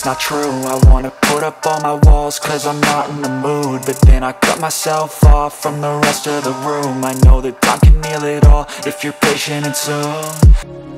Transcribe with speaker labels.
Speaker 1: it's not true. I wanna put up all my walls cause I'm not in the mood. But then I cut myself off from the rest of the room. I know that time can heal it all if you're patient and soon